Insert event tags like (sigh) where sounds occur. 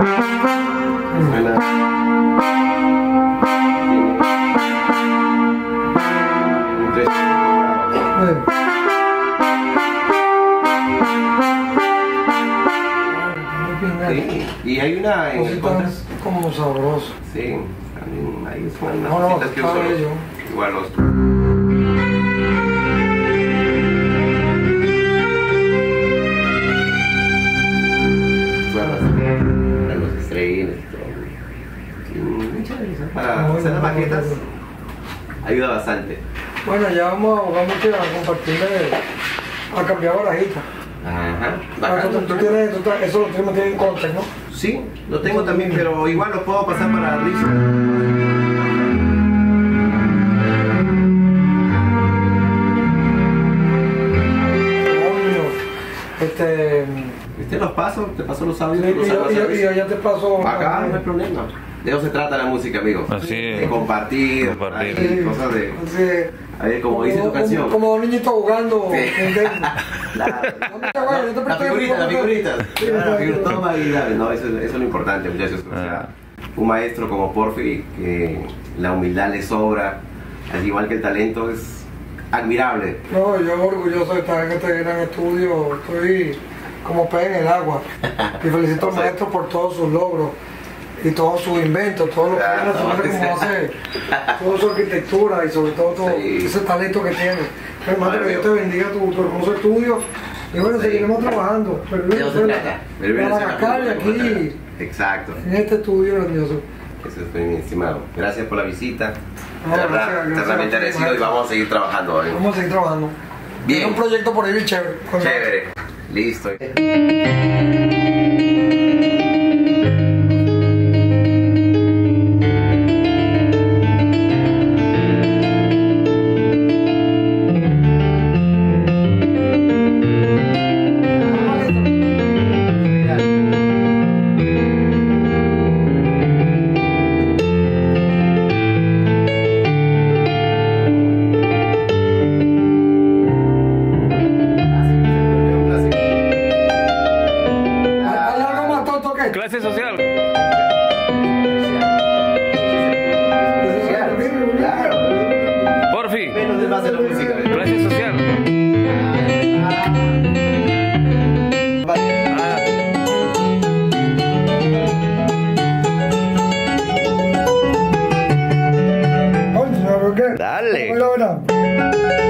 Sí, y hay una en el como sabroso. Sí, también son unas No, no, que uso. Igual los. Bueno, para Muy hacer las maquetas ayuda bastante. Bueno, ya vamos a mucho a compartirle, a cambiar barajitas. Ajá. Ah, tú- tú tienes- tú eso lo tienes en ¿no? Sí, lo tengo también, pero igual lo puedo pasar para Rizo. ¿Viste los pasos? Te paso los audios. Y, los y- y- hacer. y ya te paso. Acá no hay problema. De eso se trata la música, amigo. Así De es. compartir, Compartir. ahí, cosas de. Así, ahí, como dice tu como- canción. Como un niñito jugando. Sí. La, ¿Dónde está, güey? Yo te la figurita, la figurita. Sí, La figurita, toma y dale. No, eso, eso es lo importante, muchachos. O Ah. sea, un maestro como Porfi, que la humildad le sobra, al igual que el talento, es admirable. No, yo orgulloso de estar en este gran estudio. Estoy como pez en el agua. Y felicito al (laughs) maestro por todos sus logros y todos sus inventos, todo lo que Ah, él no, hace, toda su arquitectura y sobre todo, todo Sí. ese talento que tiene. Hermano, que Dios te bendiga tu, tu hermoso estudio. Y bueno, Sí. seguiremos trabajando. Pero eso se trata. Para aquí. Exacto. en este estudio grandioso. Eso es mi estimado. Gracias por la visita. No, De verdad, gracias, gracias agradecido y vamos a seguir trabajando. hoy. Vamos a seguir trabajando. Bien. Un proyecto por ahí chévere. Chévere. Listo. Que? Clase social. Porfi. Menos de más de la música. Clase social. Ah. Dale. Hola, hola.